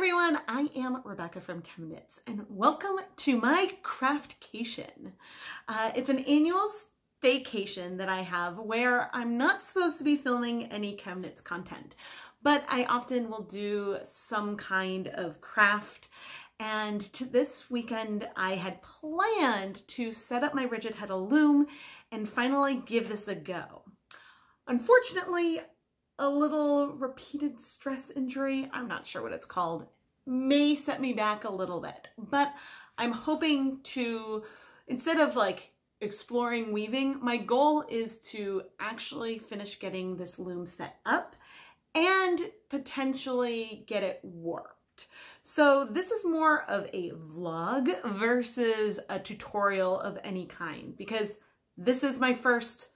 everyone, I am Rebecca from ChemKnits and welcome to my craftcation. Uh, it's an annual staycation that I have where I'm not supposed to be filming any ChemKnits content, but I often will do some kind of craft and to this weekend I had planned to set up my rigid heddle loom and finally give this a go. Unfortunately, a little repeated stress injury, I'm not sure what it's called, may set me back a little bit. But I'm hoping to, instead of like exploring weaving, my goal is to actually finish getting this loom set up and potentially get it warped. So this is more of a vlog versus a tutorial of any kind because this is my first,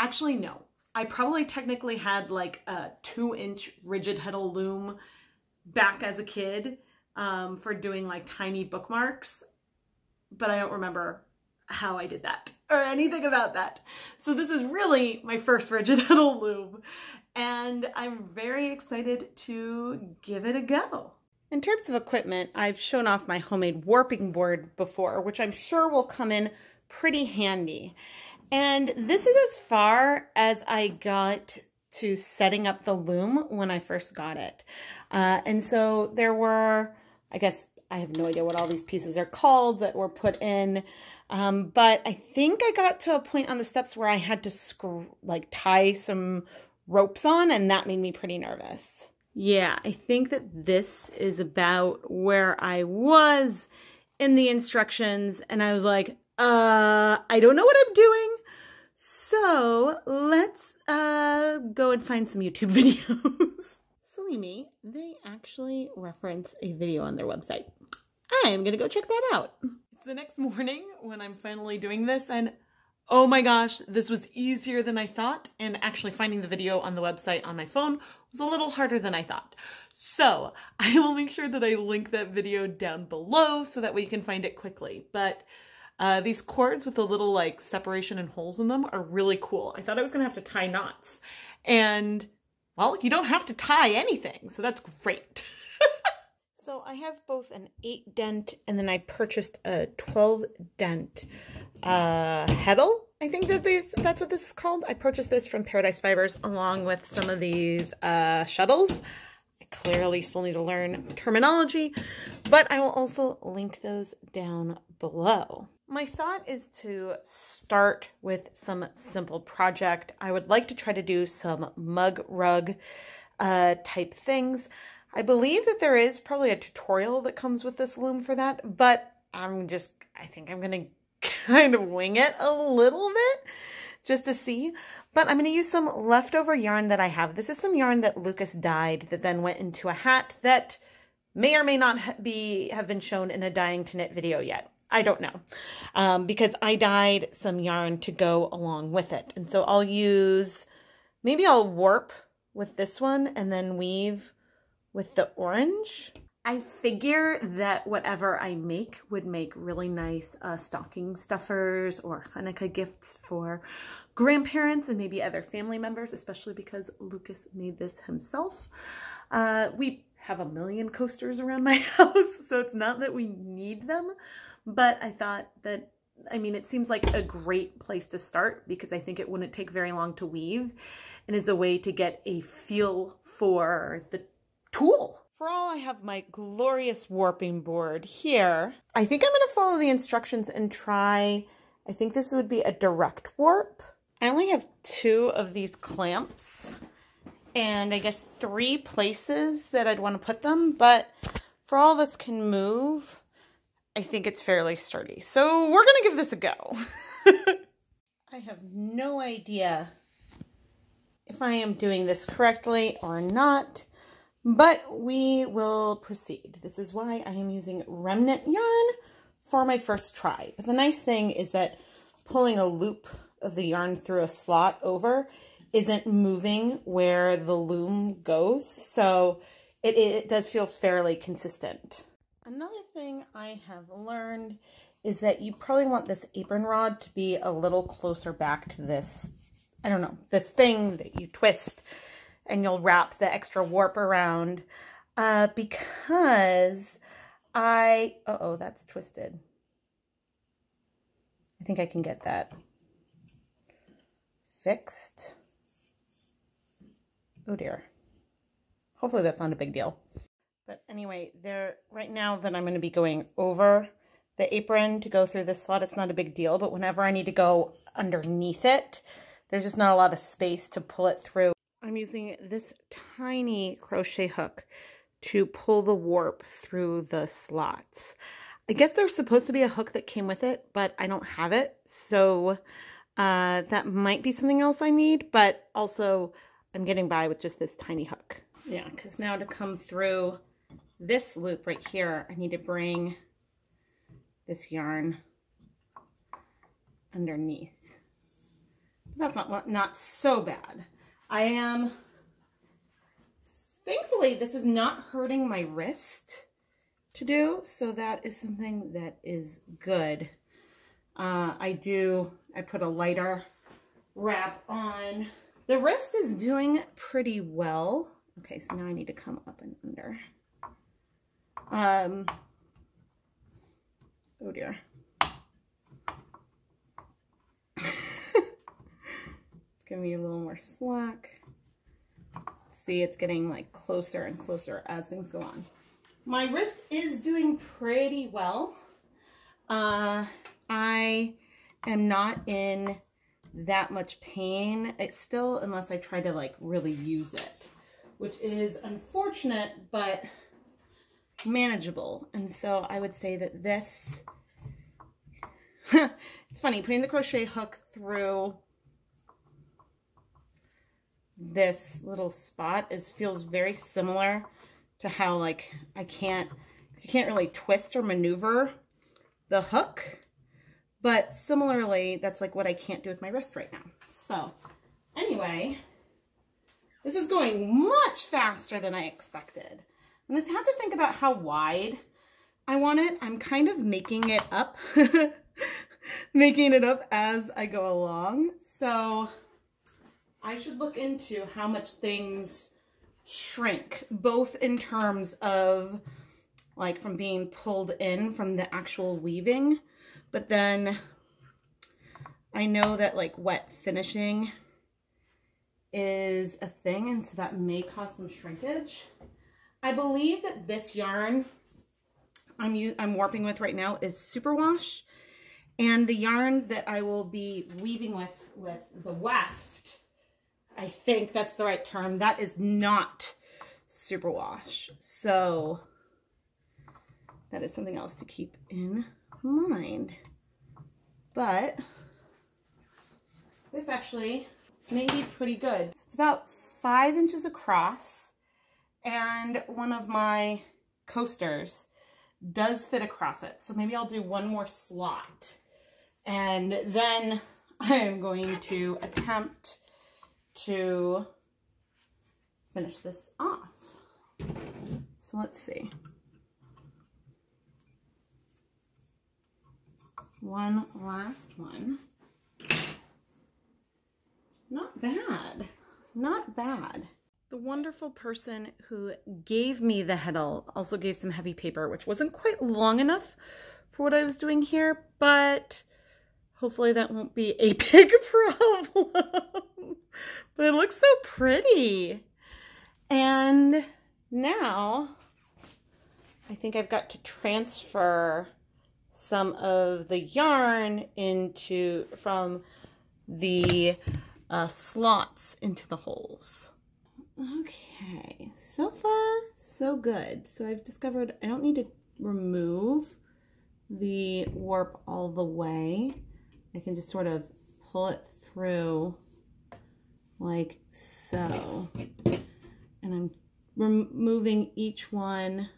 actually no, I probably technically had like a two inch rigid heddle loom back as a kid um, for doing like tiny bookmarks, but I don't remember how I did that or anything about that. So this is really my first rigid heddle loom and I'm very excited to give it a go. In terms of equipment, I've shown off my homemade warping board before, which I'm sure will come in pretty handy. And this is as far as I got to setting up the loom when I first got it. Uh, and so there were, I guess, I have no idea what all these pieces are called that were put in. Um, but I think I got to a point on the steps where I had to like tie some ropes on and that made me pretty nervous. Yeah, I think that this is about where I was in the instructions and I was like, uh, I don't know what I'm doing. So let's uh, go and find some YouTube videos. Silly me, they actually reference a video on their website. I'm gonna go check that out. It's the next morning when I'm finally doing this and oh my gosh, this was easier than I thought and actually finding the video on the website on my phone was a little harder than I thought. So I will make sure that I link that video down below so that way you can find it quickly. But uh, these cords with the little like separation and holes in them are really cool. I thought I was gonna have to tie knots and well, you don't have to tie anything, so that's great. so I have both an 8 dent and then I purchased a 12 dent uh, heddle. I think that these that's what this is called. I purchased this from Paradise Fibers along with some of these uh, shuttles. I clearly still need to learn terminology, but I will also link those down below. My thought is to start with some simple project. I would like to try to do some mug rug uh, type things. I believe that there is probably a tutorial that comes with this loom for that, but I'm just, I think I'm going to kind of wing it a little bit just to see. But I'm going to use some leftover yarn that I have. This is some yarn that Lucas dyed that then went into a hat that may or may not be have been shown in a dyeing to knit video yet. I don't know um, because I dyed some yarn to go along with it. And so I'll use, maybe I'll warp with this one and then weave with the orange. I figure that whatever I make would make really nice uh, stocking stuffers or Hanukkah gifts for grandparents and maybe other family members, especially because Lucas made this himself. Uh, we have a million coasters around my house, so it's not that we need them, but I thought that, I mean, it seems like a great place to start because I think it wouldn't take very long to weave and is a way to get a feel for the tool. For all I have my glorious warping board here, I think I'm going to follow the instructions and try, I think this would be a direct warp. I only have two of these clamps and I guess three places that I'd want to put them, but for all this can move, I think it's fairly sturdy. So we're going to give this a go. I have no idea if I am doing this correctly or not, but we will proceed. This is why I am using remnant yarn for my first try. The nice thing is that pulling a loop of the yarn through a slot over isn't moving where the loom goes, so it, it does feel fairly consistent. Another thing I have learned is that you probably want this apron rod to be a little closer back to this, I don't know, this thing that you twist and you'll wrap the extra warp around. uh, because I, uh oh, that's twisted. I think I can get that fixed. Oh dear. Hopefully that's not a big deal. But anyway, there right now that I'm going to be going over the apron to go through this slot, it's not a big deal. But whenever I need to go underneath it, there's just not a lot of space to pull it through. I'm using this tiny crochet hook to pull the warp through the slots. I guess there's supposed to be a hook that came with it, but I don't have it. So uh, that might be something else I need, but also I'm getting by with just this tiny hook. Yeah, because now to come through this loop right here, I need to bring this yarn underneath. That's not, not so bad. I am, thankfully, this is not hurting my wrist to do, so that is something that is good. Uh, I do, I put a lighter wrap on. The wrist is doing pretty well. Okay, so now I need to come up and under. Um, oh dear. Give me a little more slack. See, it's getting like closer and closer as things go on. My wrist is doing pretty well. Uh, I am not in that much pain. It's still, unless I try to like really use it, which is unfortunate, but manageable. And so I would say that this, it's funny, putting the crochet hook through this little spot is feels very similar to how like I can't you can't really twist or maneuver the hook but similarly that's like what I can't do with my wrist right now so anyway this is going much faster than I expected and I have to think about how wide I want it I'm kind of making it up making it up as I go along so I should look into how much things shrink, both in terms of like from being pulled in from the actual weaving, but then I know that like wet finishing is a thing, and so that may cause some shrinkage. I believe that this yarn I'm, I'm warping with right now is superwash, and the yarn that I will be weaving with with the weft I think that's the right term. That is not superwash. So that is something else to keep in mind. But this actually may be pretty good. It's about five inches across and one of my coasters does fit across it. So maybe I'll do one more slot and then I'm going to attempt to finish this off. So let's see. One last one. Not bad. Not bad. The wonderful person who gave me the heddle also gave some heavy paper, which wasn't quite long enough for what I was doing here, but hopefully that won't be a big problem. But it looks so pretty. And now I think I've got to transfer some of the yarn into from the uh, slots into the holes. Okay, so far so good. So I've discovered I don't need to remove the warp all the way. I can just sort of pull it through like so. And I'm removing each one,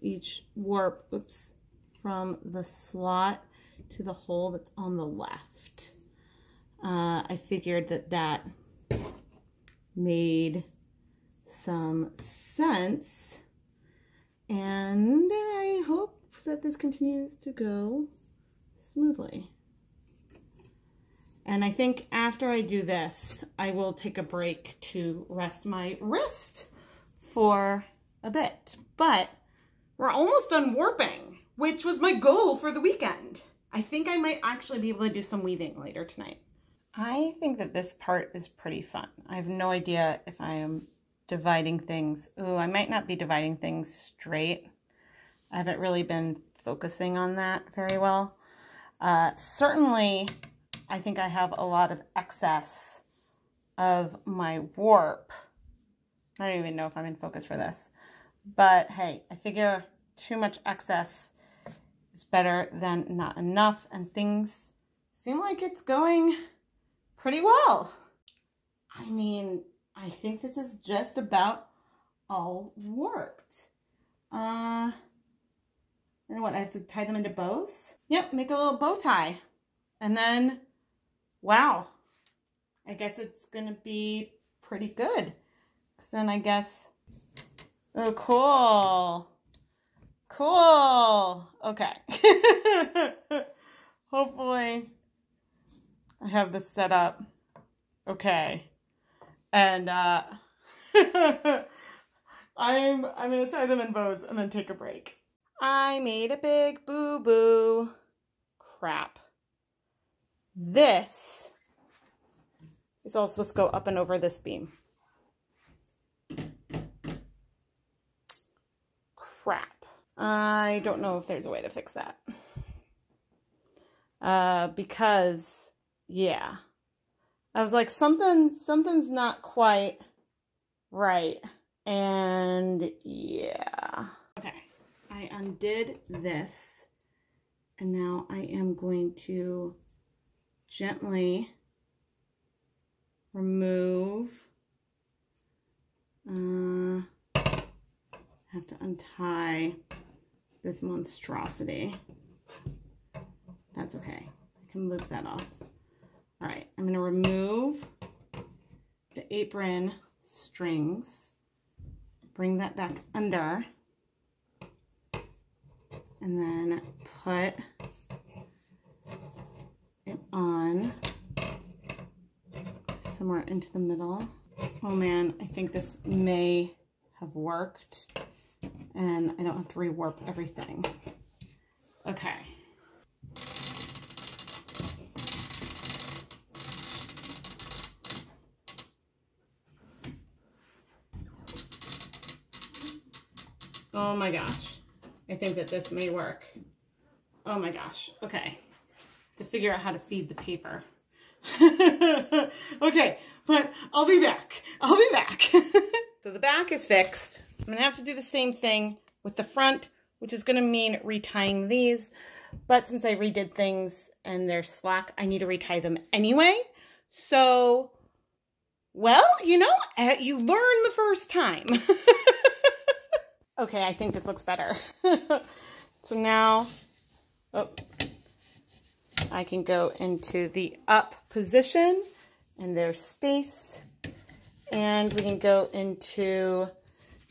each warp, oops, from the slot to the hole that's on the left. Uh, I figured that that made some sense and I hope that this continues to go smoothly. And I think after I do this, I will take a break to rest my wrist for a bit, but we're almost done warping, which was my goal for the weekend. I think I might actually be able to do some weaving later tonight. I think that this part is pretty fun. I have no idea if I am dividing things. Ooh, I might not be dividing things straight. I haven't really been focusing on that very well. Uh, certainly, I think I have a lot of excess of my warp. I don't even know if I'm in focus for this. But hey, I figure too much excess is better than not enough. And things seem like it's going pretty well. I mean, I think this is just about all worked. Uh, and what, I have to tie them into bows? Yep, make a little bow tie. And then, wow, I guess it's to be pretty good. Then I guess, oh, cool. Cool. Okay. Hopefully I have this set up. Okay. And uh I'm I'm gonna tie them in bows and then take a break. I made a big boo-boo. Crap. This is all supposed to go up and over this beam. Crap. I don't know if there's a way to fix that. Uh, because, yeah. I was like, something, something's not quite right. And yeah. Okay, I undid this. And now I am going to gently remove. Uh, have to untie this monstrosity. That's okay. I can loop that off. All right, I'm going to remove the apron strings, bring that back under, and then put it on somewhere into the middle. Oh man, I think this may have worked and I don't have to rewarp everything. Okay. Oh my gosh. I think that this may work. Oh my gosh. Okay. To figure out how to feed the paper. okay, but I'll be back. I'll be back. so the back is fixed. I'm going to have to do the same thing with the front, which is going to mean retying these. But since I redid things and they're slack, I need to retie them anyway. So, well, you know, eh, you learn the first time. Okay, I think this looks better. so now, oh, I can go into the up position and there's space. And we can go into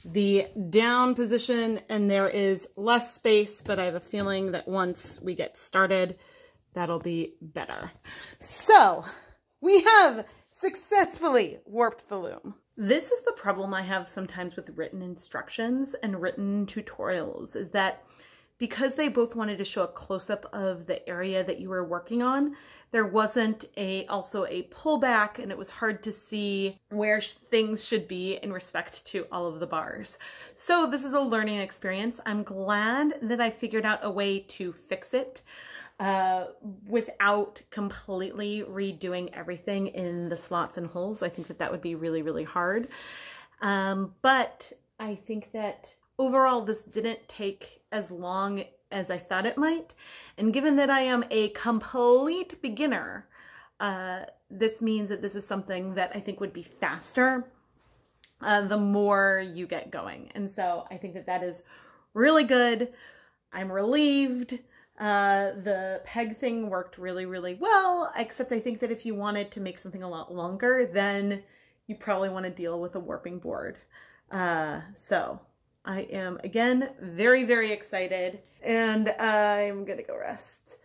the down position and there is less space, but I have a feeling that once we get started, that'll be better. So we have successfully warped the loom. This is the problem I have sometimes with written instructions and written tutorials is that because they both wanted to show a close-up of the area that you were working on, there wasn't a also a pullback and it was hard to see where sh things should be in respect to all of the bars. So this is a learning experience. I'm glad that I figured out a way to fix it uh, without completely redoing everything in the slots and holes. I think that that would be really, really hard. Um, but I think that overall this didn't take as long as I thought it might. And given that I am a complete beginner, uh, this means that this is something that I think would be faster uh, the more you get going. And so I think that that is really good. I'm relieved. Uh, the peg thing worked really, really well, except I think that if you wanted to make something a lot longer, then you probably want to deal with a warping board. Uh, so I am, again, very, very excited, and I'm going to go rest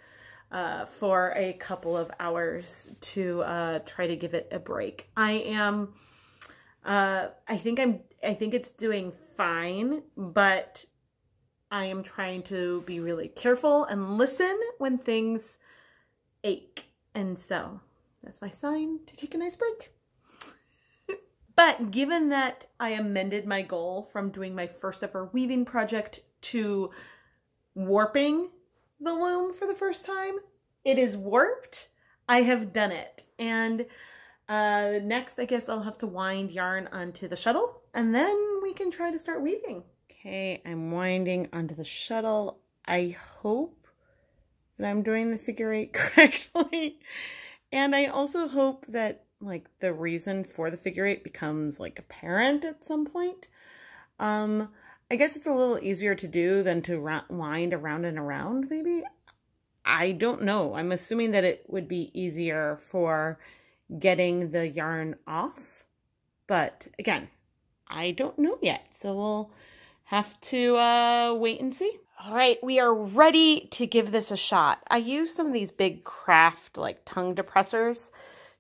uh, for a couple of hours to uh, try to give it a break. I am, uh, I think I'm I think it's doing fine, but I am trying to be really careful and listen when things ache. And so that's my sign to take a nice break. but given that I amended my goal from doing my first ever weaving project to warping the loom for the first time, it is warped. I have done it. And uh, next, I guess I'll have to wind yarn onto the shuttle and then we can try to start weaving. Okay, I'm winding onto the shuttle. I hope that I'm doing the figure eight correctly. And I also hope that like the reason for the figure eight becomes like apparent at some point. Um, I guess it's a little easier to do than to wind around and around, maybe. I don't know. I'm assuming that it would be easier for getting the yarn off. But again, I don't know yet. So we'll have to uh, wait and see. All right, we are ready to give this a shot. I use some of these big craft like tongue depressors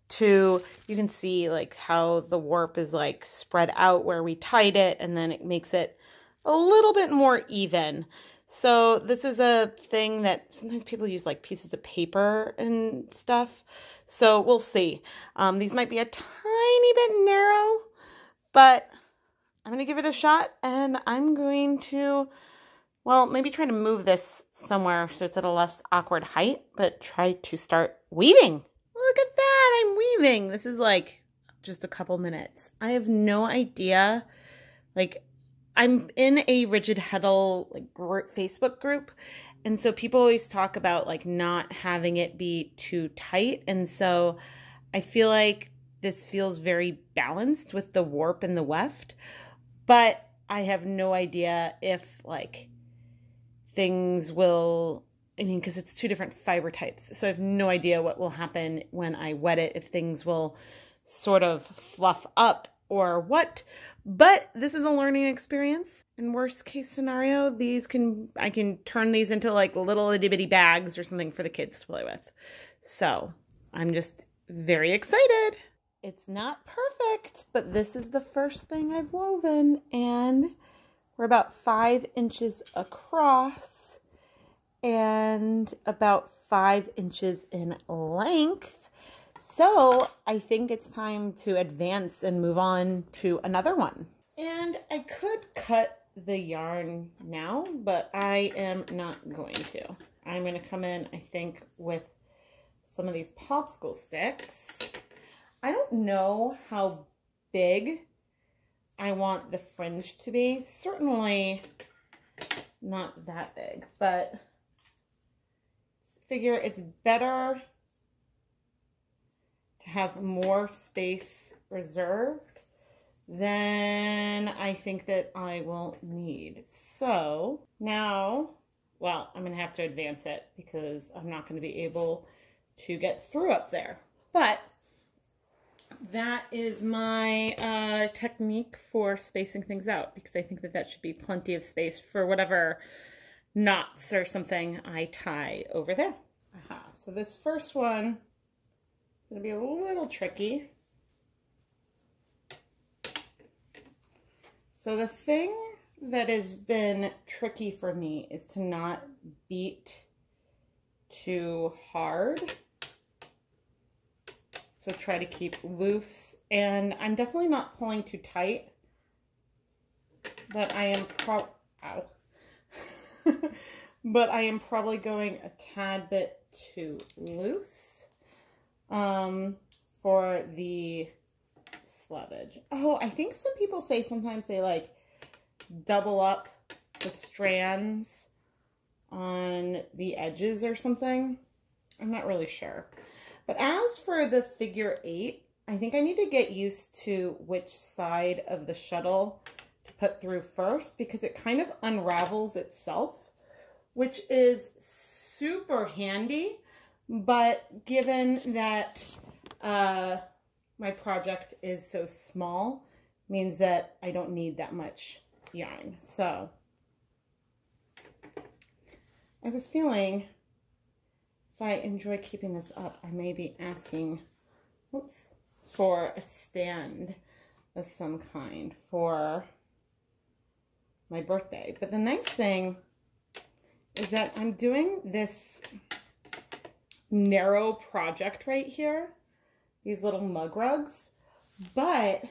to, you can see like how the warp is like spread out where we tied it and then it makes it a little bit more even. So this is a thing that sometimes people use like pieces of paper and stuff. So we'll see. Um, these might be a tiny bit narrow, but I'm going to give it a shot and I'm going to, well, maybe try to move this somewhere so it's at a less awkward height, but try to start weaving. Look at that. I'm weaving. This is like just a couple minutes. I have no idea. Like I'm in a rigid heddle like group, Facebook group and so people always talk about like not having it be too tight and so I feel like this feels very balanced with the warp and the weft but I have no idea if like things will I mean because it's two different fiber types so I have no idea what will happen when I wet it if things will sort of fluff up or what but this is a learning experience. In worst case scenario, these can I can turn these into like little itty bitty bags or something for the kids to play with. So I'm just very excited. It's not perfect, but this is the first thing I've woven and we're about five inches across and about five inches in length. So I think it's time to advance and move on to another one. And I could cut the yarn now, but I am not going to. I'm going to come in, I think, with some of these popsicle sticks. I don't know how big I want the fringe to be. Certainly not that big, but figure it's better to have more space reserved than I think that I will need. So now, well, I'm going to have to advance it because I'm not going to be able to get through up there. But that is my uh, technique for spacing things out because I think that that should be plenty of space for whatever knots or something I tie over there. Aha. So this first one is going to be a little tricky. So the thing that has been tricky for me is to not beat too hard. So try to keep loose. And I'm definitely not pulling too tight. But I am pro... Ow. but I am probably going a tad bit too loose um, for the selvage. Oh, I think some people say sometimes they like double up the strands on the edges or something. I'm not really sure. But as for the figure eight, I think I need to get used to which side of the shuttle to put through first because it kind of unravels itself, which is super handy but given that uh, my project is so small, means that I don't need that much yarn. So I have a feeling I enjoy keeping this up, I may be asking, whoops, for a stand of some kind for my birthday. But the nice thing is that I'm doing this narrow project right here, these little mug rugs, but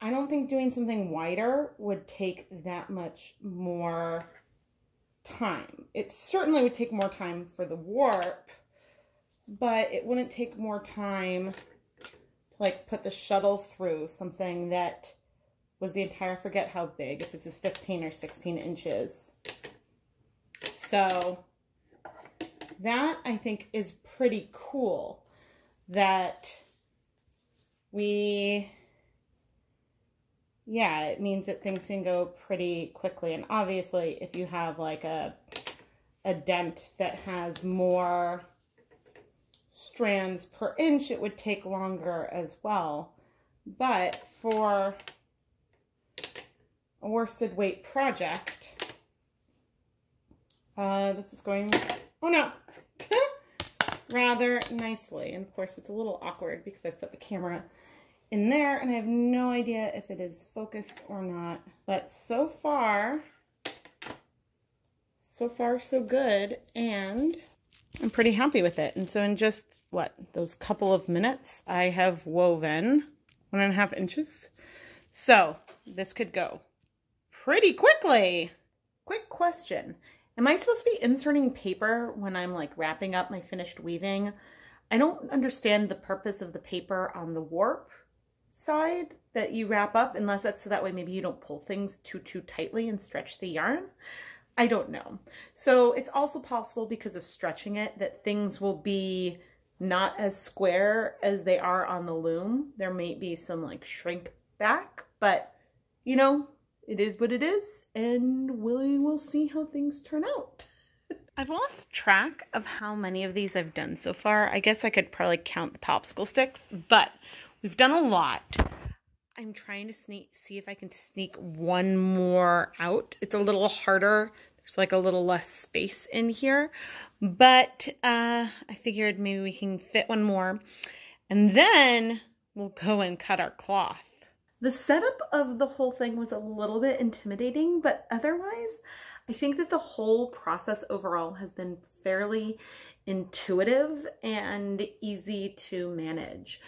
I don't think doing something wider would take that much more time. It certainly would take more time for the warp, but it wouldn't take more time to like put the shuttle through something that was the entire, I forget how big, if this is 15 or 16 inches. So that I think is pretty cool that we yeah, it means that things can go pretty quickly. And obviously, if you have like a, a dent that has more strands per inch, it would take longer as well. But for a worsted weight project, uh, this is going, oh no, rather nicely. And of course, it's a little awkward because I've put the camera in there and I have no idea if it is focused or not. But so far, so far so good and I'm pretty happy with it. And so in just, what, those couple of minutes, I have woven one and a half inches. So this could go pretty quickly. Quick question. Am I supposed to be inserting paper when I'm like wrapping up my finished weaving? I don't understand the purpose of the paper on the warp side that you wrap up, unless that's so that way maybe you don't pull things too, too tightly and stretch the yarn. I don't know. So it's also possible because of stretching it that things will be not as square as they are on the loom. There may be some like shrink back, but you know, it is what it is and we will see how things turn out. I've lost track of how many of these I've done so far. I guess I could probably count the popsicle sticks, but We've done a lot. I'm trying to sneak, see if I can sneak one more out. It's a little harder. There's like a little less space in here, but uh, I figured maybe we can fit one more and then we'll go and cut our cloth. The setup of the whole thing was a little bit intimidating, but otherwise, I think that the whole process overall has been fairly intuitive and easy to manage.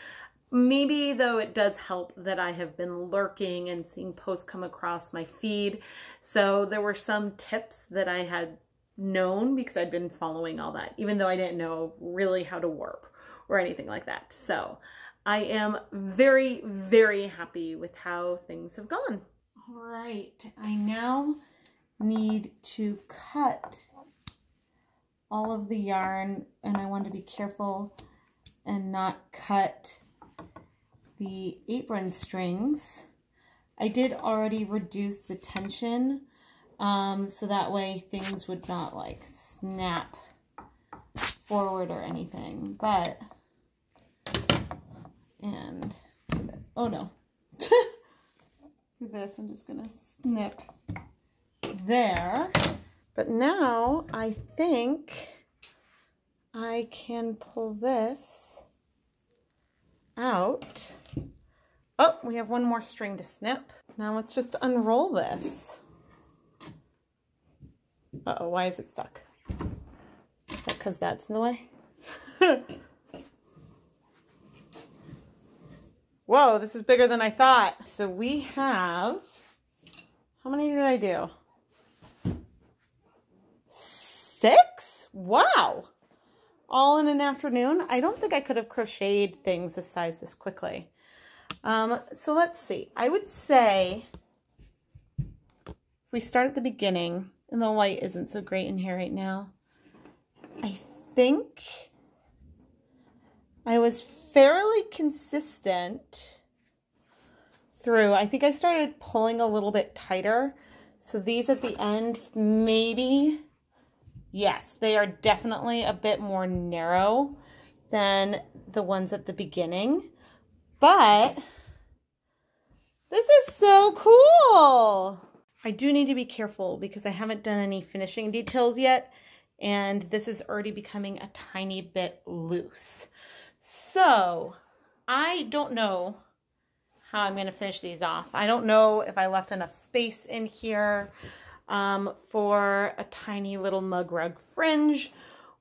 Maybe though it does help that I have been lurking and seeing posts come across my feed. So there were some tips that I had known because I'd been following all that, even though I didn't know really how to warp or anything like that. So I am very, very happy with how things have gone. All right, I now need to cut all of the yarn and I want to be careful and not cut the apron strings. I did already reduce the tension um, so that way things would not like snap forward or anything. But, and, oh no. This, I'm just to snip there. But now I think I can pull this out Oh, we have one more string to snip. Now let's just unroll this. Uh-oh, why is it stuck? Because that's in the way? Whoa, this is bigger than I thought. So we have, how many did I do? Six? Wow. All in an afternoon. I don't think I could have crocheted things this size this quickly. Um, so let's see. I would say if we start at the beginning, and the light isn't so great in here right now, I think I was fairly consistent through. I think I started pulling a little bit tighter. So these at the end, maybe, yes, they are definitely a bit more narrow than the ones at the beginning. But this is so cool. I do need to be careful because I haven't done any finishing details yet. And this is already becoming a tiny bit loose. So I don't know how I'm going to finish these off. I don't know if I left enough space in here um, for a tiny little mug rug fringe.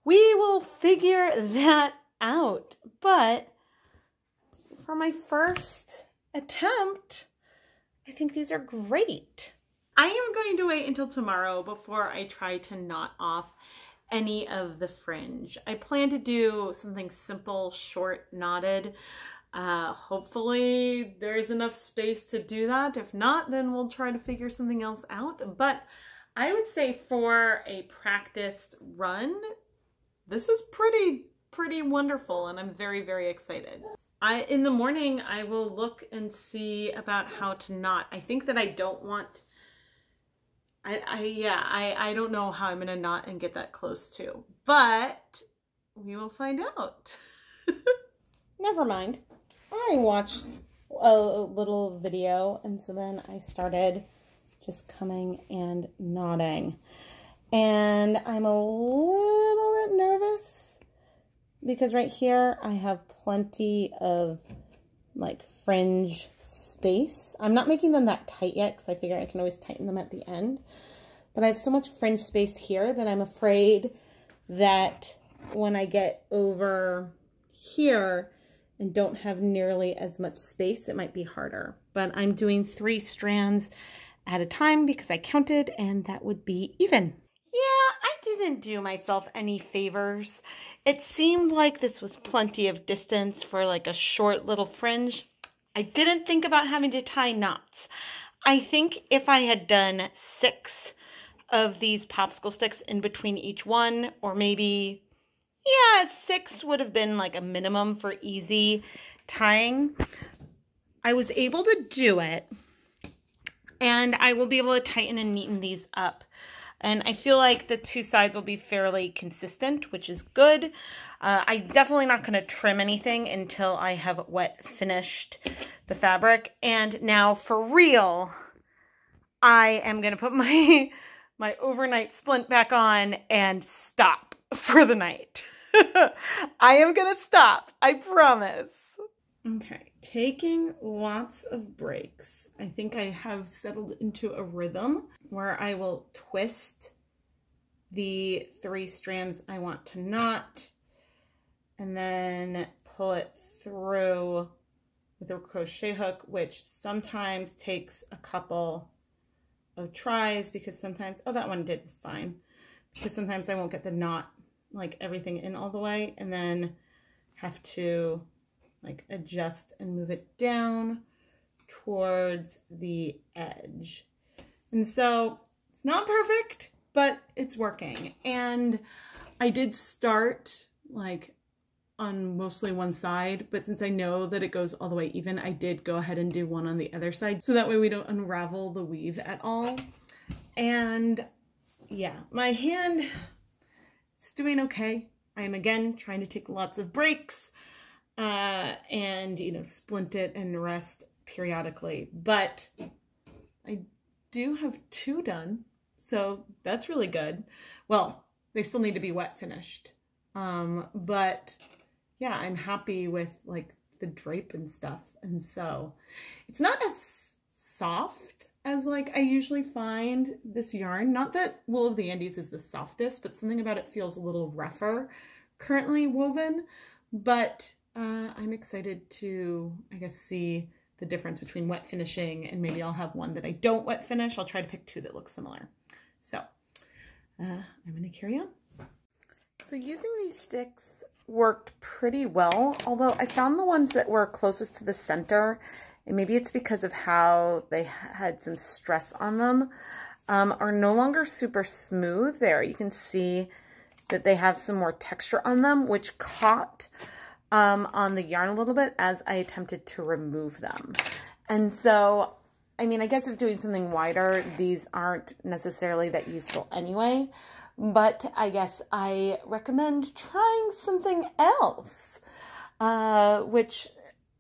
We will figure that out. But for my first attempt, I think these are great. I am going to wait until tomorrow before I try to knot off any of the fringe. I plan to do something simple, short, knotted. Uh, hopefully there's enough space to do that. If not, then we'll try to figure something else out. But I would say for a practiced run, this is pretty, pretty wonderful and I'm very, very excited. I, in the morning, I will look and see about how to knot. I think that I don't want, I, I yeah, I, I don't know how I'm going to knot and get that close to, but we will find out. Never mind. I watched a little video and so then I started just coming and knotting. And I'm a little bit nervous because right here I have plenty of like fringe space. I'm not making them that tight yet because I figure I can always tighten them at the end. But I have so much fringe space here that I'm afraid that when I get over here and don't have nearly as much space, it might be harder. But I'm doing three strands at a time because I counted and that would be even. Yeah, I didn't do myself any favors. It seemed like this was plenty of distance for like a short little fringe. I didn't think about having to tie knots. I think if I had done six of these popsicle sticks in between each one, or maybe, yeah, six would have been like a minimum for easy tying. I was able to do it and I will be able to tighten and neaten these up. And I feel like the two sides will be fairly consistent, which is good. Uh, I'm definitely not going to trim anything until I have wet finished the fabric. And now for real, I am going to put my, my overnight splint back on and stop for the night. I am going to stop. I promise. Okay taking lots of breaks. I think I have settled into a rhythm where I will twist the three strands I want to knot and then pull it through with a crochet hook, which sometimes takes a couple of tries because sometimes, oh, that one did fine. Because sometimes I won't get the knot, like everything in all the way and then have to like adjust and move it down towards the edge. And so it's not perfect, but it's working. And I did start like on mostly one side, but since I know that it goes all the way even, I did go ahead and do one on the other side. So that way we don't unravel the weave at all. And yeah, my hand, it's doing okay. I am again trying to take lots of breaks uh, and, you know, splint it and rest periodically. But I do have two done, so that's really good. Well, they still need to be wet finished. Um, but yeah, I'm happy with like the drape and stuff. And so it's not as soft as like I usually find this yarn. Not that Wool of the Andes is the softest, but something about it feels a little rougher currently woven. But uh, I'm excited to, I guess, see the difference between wet finishing and maybe I'll have one that I don't wet finish. I'll try to pick two that look similar. So uh, I'm going to carry on. So using these sticks worked pretty well, although I found the ones that were closest to the center, and maybe it's because of how they had some stress on them, um, are no longer super smooth there. You can see that they have some more texture on them, which caught um, on the yarn a little bit as I attempted to remove them. And so, I mean, I guess if doing something wider, these aren't necessarily that useful anyway. But I guess I recommend trying something else, uh, which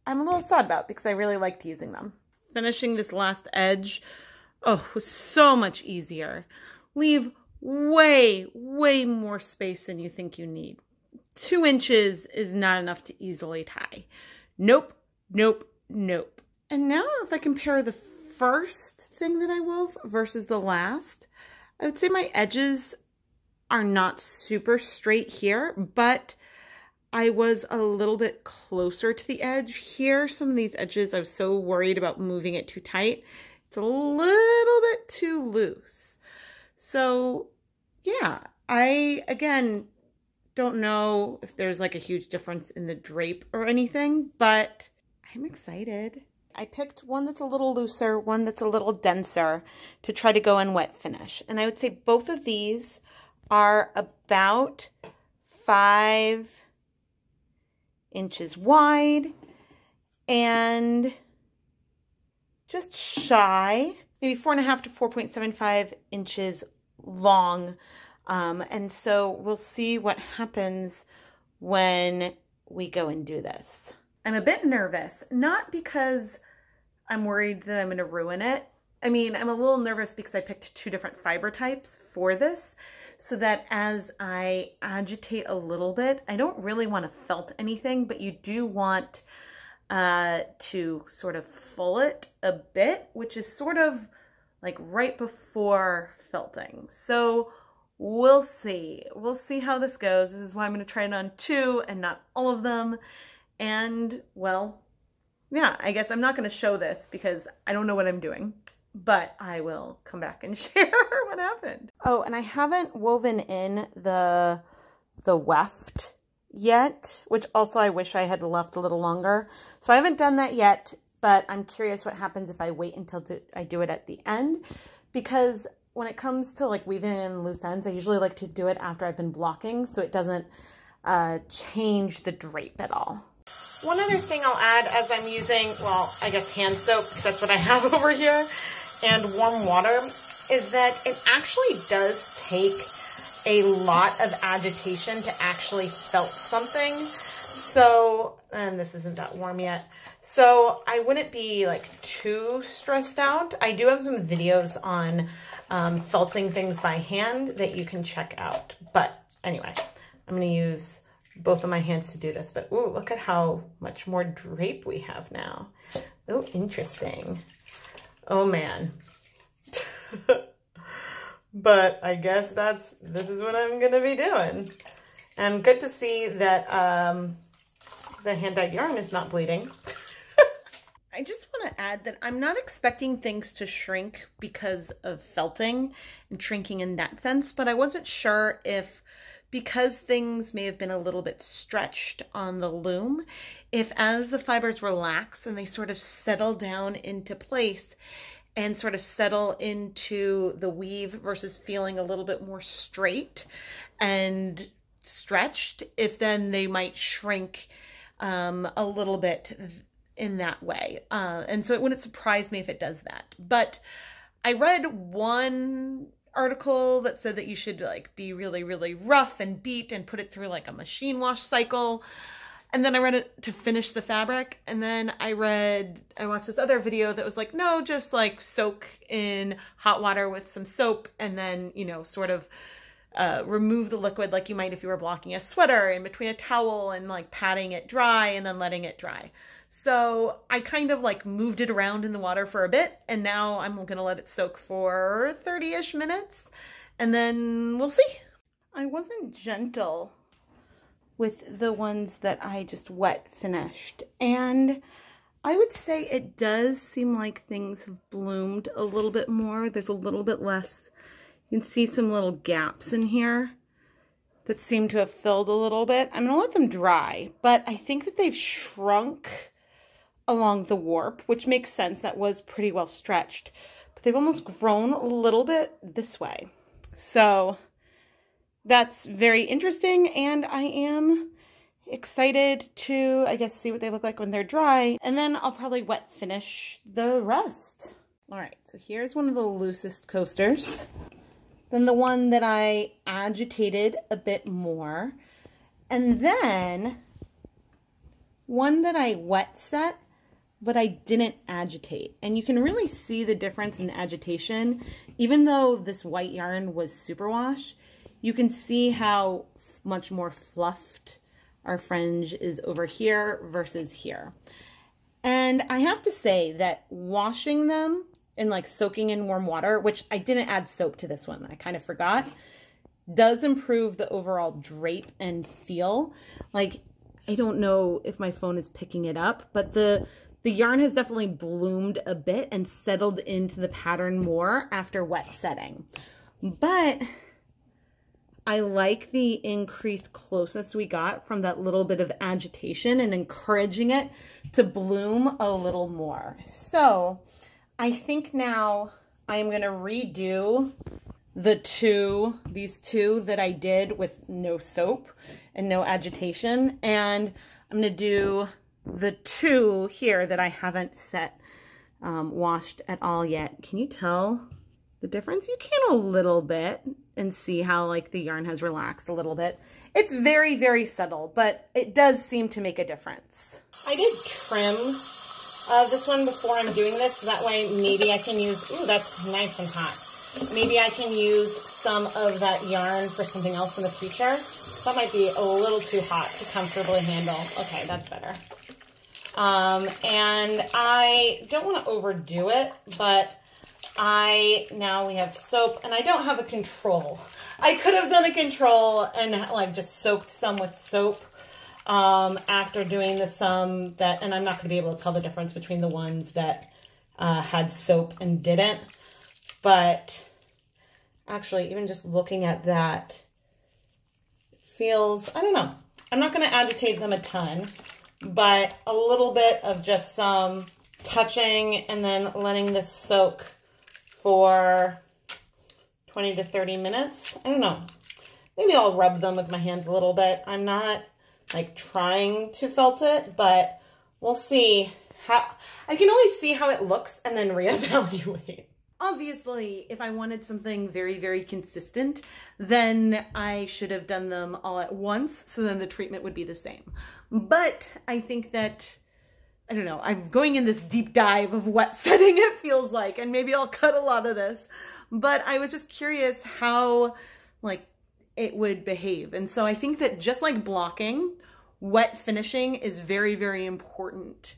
I'm a little sad about because I really liked using them. Finishing this last edge, oh, was so much easier. Leave way, way more space than you think you need two inches is not enough to easily tie. Nope, nope, nope. And now if I compare the first thing that I wove versus the last, I would say my edges are not super straight here, but I was a little bit closer to the edge here. Some of these edges, I was so worried about moving it too tight. It's a little bit too loose. So yeah, I, again, don't know if there's like a huge difference in the drape or anything, but I'm excited. I picked one that's a little looser, one that's a little denser to try to go in wet finish. And I would say both of these are about five inches wide and just shy, maybe four and a half to 4.75 inches long. Um, and so we'll see what happens when we go and do this. I'm a bit nervous, not because I'm worried that I'm going to ruin it. I mean, I'm a little nervous because I picked two different fiber types for this so that as I agitate a little bit, I don't really want to felt anything, but you do want uh, to sort of full it a bit, which is sort of like right before felting. So we'll see. We'll see how this goes. This is why I'm going to try it on two and not all of them. And well, yeah, I guess I'm not going to show this because I don't know what I'm doing, but I will come back and share what happened. Oh, and I haven't woven in the, the weft yet, which also I wish I had left a little longer. So I haven't done that yet, but I'm curious what happens if I wait until I do it at the end because when it comes to like weaving in loose ends, I usually like to do it after I've been blocking so it doesn't uh, change the drape at all. One other thing I'll add as I'm using, well, I guess hand soap, because that's what I have over here, and warm water, is that it actually does take a lot of agitation to actually felt something. So, and this isn't that warm yet. So I wouldn't be like too stressed out. I do have some videos on um, felting things by hand that you can check out. But anyway, I'm going to use both of my hands to do this, but ooh, look at how much more drape we have now. Oh, interesting. Oh man. but I guess that's, this is what I'm going to be doing. And good to see that um, the hand-dyed yarn is not bleeding. I just want to add that I'm not expecting things to shrink because of felting and shrinking in that sense, but I wasn't sure if because things may have been a little bit stretched on the loom, if as the fibers relax and they sort of settle down into place and sort of settle into the weave versus feeling a little bit more straight and stretched, if then they might shrink um, a little bit in that way. Uh, and so it wouldn't surprise me if it does that. But I read one article that said that you should like be really, really rough and beat and put it through like a machine wash cycle. And then I read it to finish the fabric. And then I read, I watched this other video that was like, no, just like soak in hot water with some soap and then, you know, sort of uh, remove the liquid like you might if you were blocking a sweater in between a towel and like patting it dry and then letting it dry. So I kind of like moved it around in the water for a bit and now I'm gonna let it soak for 30-ish minutes and then we'll see. I wasn't gentle with the ones that I just wet finished and I would say it does seem like things have bloomed a little bit more. There's a little bit less, you can see some little gaps in here that seem to have filled a little bit. I'm gonna let them dry, but I think that they've shrunk along the warp, which makes sense. That was pretty well stretched. But they've almost grown a little bit this way. So that's very interesting. And I am excited to, I guess, see what they look like when they're dry. And then I'll probably wet finish the rest. All right, so here's one of the loosest coasters. Then the one that I agitated a bit more. And then one that I wet set but I didn't agitate. And you can really see the difference in the agitation. Even though this white yarn was superwash, you can see how much more fluffed our fringe is over here versus here. And I have to say that washing them and like soaking in warm water, which I didn't add soap to this one, I kind of forgot, does improve the overall drape and feel. Like, I don't know if my phone is picking it up, but the the yarn has definitely bloomed a bit and settled into the pattern more after wet setting. But I like the increased closeness we got from that little bit of agitation and encouraging it to bloom a little more. So I think now I'm going to redo the two, these two that I did with no soap and no agitation. And I'm going to do the two here that I haven't set um, washed at all yet. Can you tell the difference? You can a little bit and see how like the yarn has relaxed a little bit. It's very, very subtle, but it does seem to make a difference. I did trim uh, this one before I'm doing this, so that way maybe I can use, ooh, that's nice and hot. Maybe I can use some of that yarn for something else in the future. That might be a little too hot to comfortably handle. Okay, that's better. Um, and I don't want to overdo it, but I, now we have soap and I don't have a control. I could have done a control and like just soaked some with soap um, after doing the some that, and I'm not going to be able to tell the difference between the ones that uh, had soap and didn't. But actually, even just looking at that feels, I don't know. I'm not going to agitate them a ton, but a little bit of just some touching and then letting this soak for 20 to 30 minutes. I don't know. Maybe I'll rub them with my hands a little bit. I'm not like trying to felt it, but we'll see how, I can always see how it looks and then reevaluate. Obviously, if I wanted something very, very consistent, then I should have done them all at once, so then the treatment would be the same. But I think that I don't know, I'm going in this deep dive of wet setting, it feels like, and maybe I'll cut a lot of this. But I was just curious how, like, it would behave. And so I think that just like blocking, wet finishing is very, very important.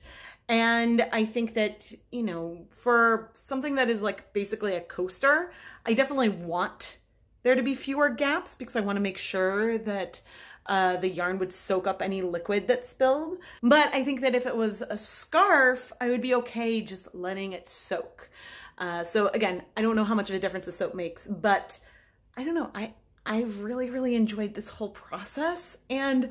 And I think that, you know, for something that is like basically a coaster, I definitely want there to be fewer gaps because I want to make sure that uh, the yarn would soak up any liquid that spilled. But I think that if it was a scarf, I would be okay just letting it soak. Uh, so again, I don't know how much of a difference the soap makes, but I don't know. I, I've really, really enjoyed this whole process and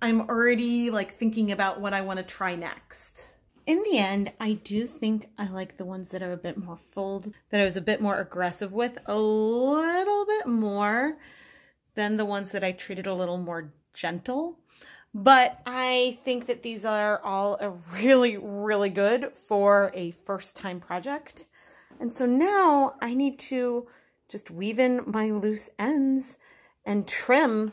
I'm already like thinking about what I want to try next. In the end, I do think I like the ones that are a bit more fulled, that I was a bit more aggressive with, a little bit more than the ones that I treated a little more gentle. But I think that these are all really, really good for a first time project. And so now I need to just weave in my loose ends and trim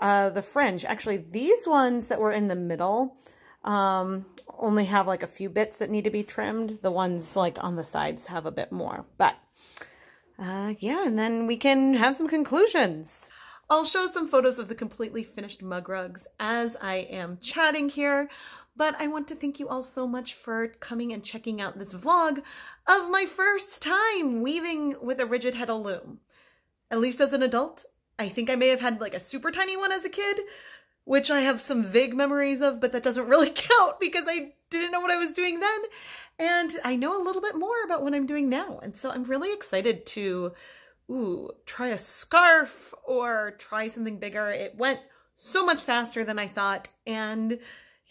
uh, the fringe. Actually, these ones that were in the middle um, only have like a few bits that need to be trimmed. The ones like on the sides have a bit more. But uh, yeah, and then we can have some conclusions. I'll show some photos of the completely finished mug rugs as I am chatting here, but I want to thank you all so much for coming and checking out this vlog of my first time weaving with a rigid heddle loom. At least as an adult, I think I may have had like a super tiny one as a kid, which I have some vague memories of, but that doesn't really count because I didn't know what I was doing then. And I know a little bit more about what I'm doing now. And so I'm really excited to, ooh, try a scarf or try something bigger. It went so much faster than I thought. And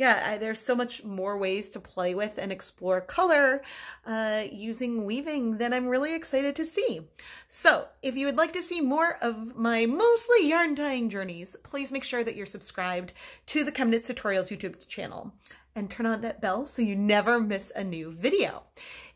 yeah, I, there's so much more ways to play with and explore color uh, using weaving that I'm really excited to see. So if you would like to see more of my mostly yarn dyeing journeys, please make sure that you're subscribed to the ChemKnits Tutorials YouTube channel and turn on that bell so you never miss a new video.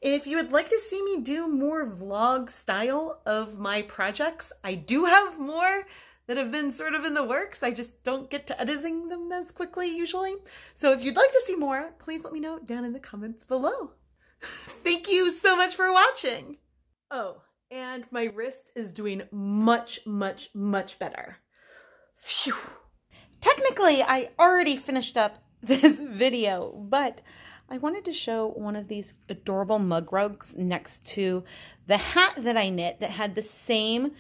If you would like to see me do more vlog style of my projects, I do have more that have been sort of in the works. I just don't get to editing them as quickly usually. So if you'd like to see more, please let me know down in the comments below. Thank you so much for watching. Oh, and my wrist is doing much, much, much better. Phew. Technically, I already finished up this video, but I wanted to show one of these adorable mug rugs next to the hat that I knit that had the same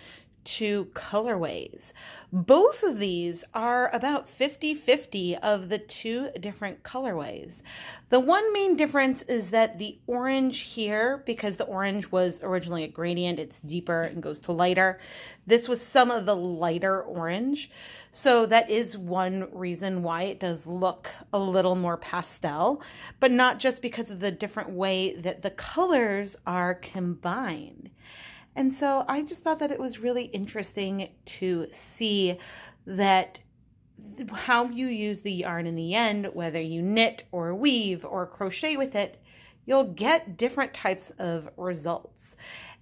two colorways. Both of these are about 50-50 of the two different colorways. The one main difference is that the orange here, because the orange was originally a gradient, it's deeper and goes to lighter. This was some of the lighter orange. So that is one reason why it does look a little more pastel, but not just because of the different way that the colors are combined. And so I just thought that it was really interesting to see that how you use the yarn in the end, whether you knit or weave or crochet with it, you'll get different types of results.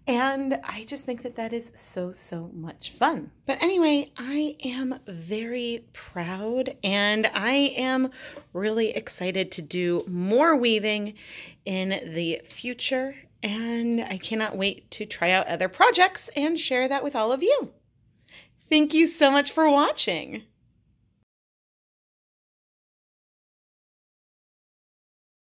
And I just think that that is so, so much fun. But anyway, I am very proud and I am really excited to do more weaving in the future and I cannot wait to try out other projects and share that with all of you. Thank you so much for watching.